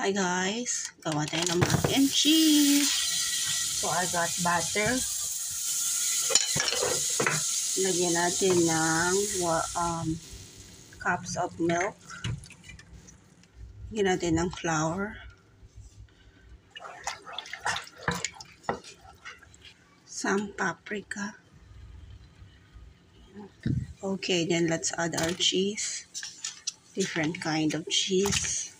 Hi guys, gawa tayo ng mac and cheese. So I got butter. Lagyan natin ng um, cups of milk. Lagyan natin ng flour. Some paprika. Okay, then let's add our cheese. Different kind of cheese.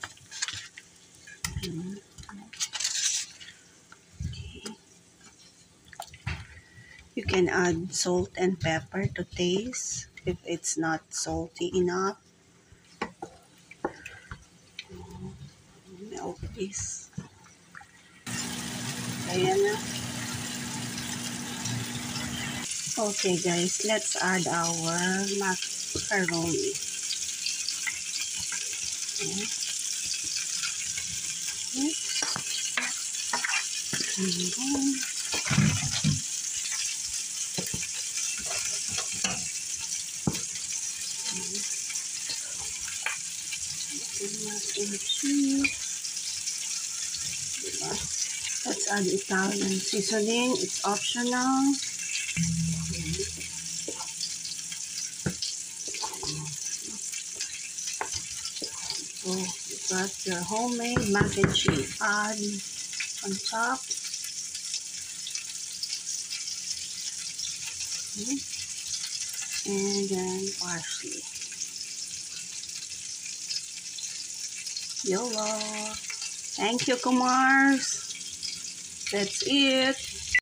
You can add salt and pepper to taste if it's not salty enough. Melt this. Ayan na. Okay guys, let's add our macaroni. Okay. Okay. And then, mac and cheese. Diba? Let's add Italian seasoning. It's optional. So, got your homemade mac and cheese. Add on top. Okay. And then parsley. YOLO. Thank you, Kumars. That's it.